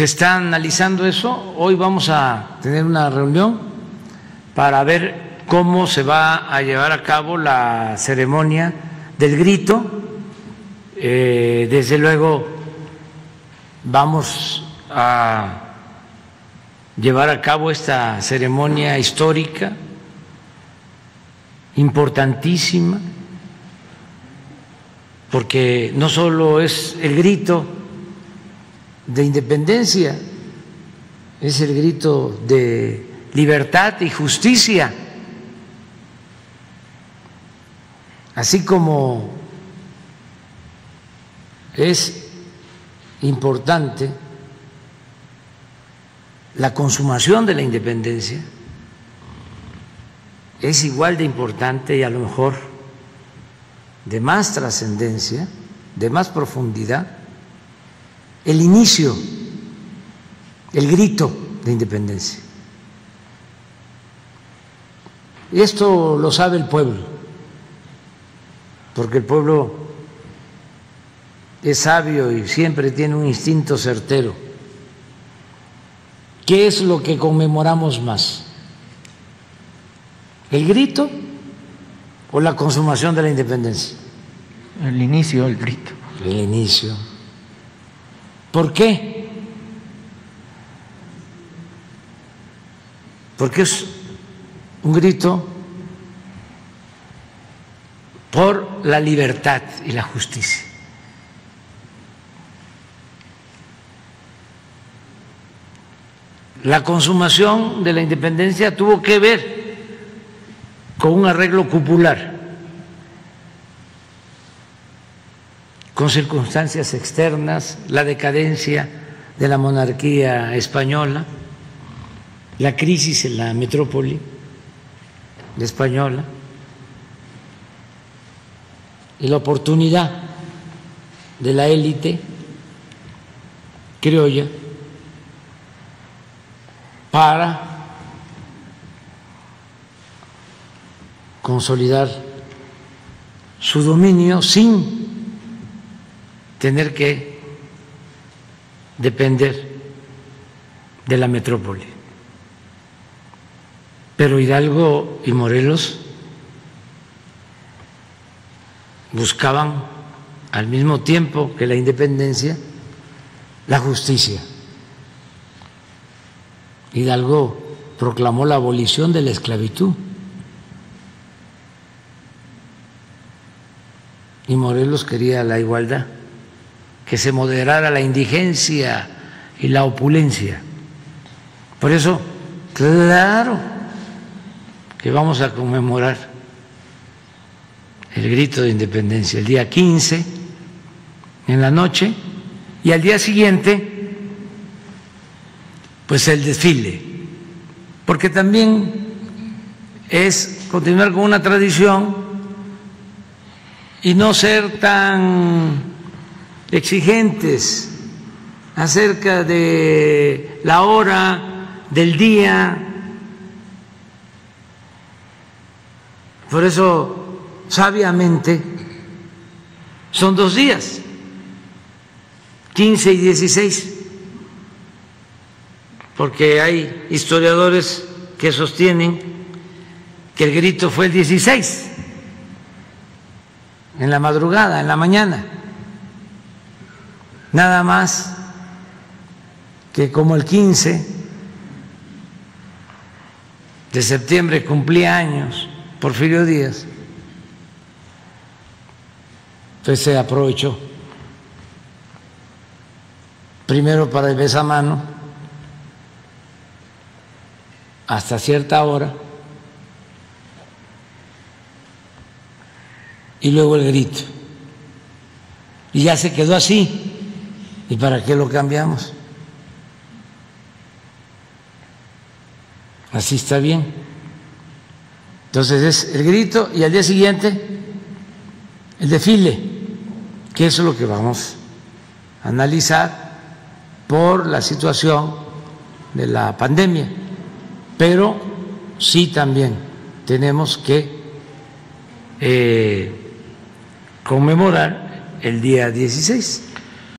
se está analizando eso. Hoy vamos a tener una reunión para ver cómo se va a llevar a cabo la ceremonia del grito. Eh, desde luego vamos a llevar a cabo esta ceremonia histórica importantísima, porque no solo es el grito de independencia, es el grito de libertad y justicia, así como es importante la consumación de la independencia, es igual de importante y a lo mejor de más trascendencia, de más profundidad, el inicio, el grito de independencia. Y esto lo sabe el pueblo, porque el pueblo es sabio y siempre tiene un instinto certero. ¿Qué es lo que conmemoramos más? ¿El grito o la consumación de la independencia? El inicio, el grito. El inicio. ¿Por qué? Porque es un grito por la libertad y la justicia. La consumación de la independencia tuvo que ver con un arreglo cupular, con circunstancias externas, la decadencia de la monarquía española, la crisis en la metrópoli española y la oportunidad de la élite criolla para consolidar su dominio sin tener que depender de la metrópoli. Pero Hidalgo y Morelos buscaban al mismo tiempo que la independencia la justicia. Hidalgo proclamó la abolición de la esclavitud y Morelos quería la igualdad, que se moderara la indigencia y la opulencia. Por eso, claro que vamos a conmemorar el grito de independencia el día 15 en la noche y al día siguiente pues el desfile, porque también es continuar con una tradición y no ser tan exigentes acerca de la hora del día. Por eso, sabiamente, son dos días, 15 y 16 porque hay historiadores que sostienen que el grito fue el 16, en la madrugada, en la mañana. Nada más que como el 15 de septiembre cumplía años Porfirio Díaz, entonces se aprovechó primero para el besamano hasta cierta hora y luego el grito. Y ya se quedó así. ¿Y para qué lo cambiamos? Así está bien. Entonces es el grito y al día siguiente el desfile, que eso es lo que vamos a analizar por la situación de la pandemia pero sí también tenemos que eh, conmemorar el día 16.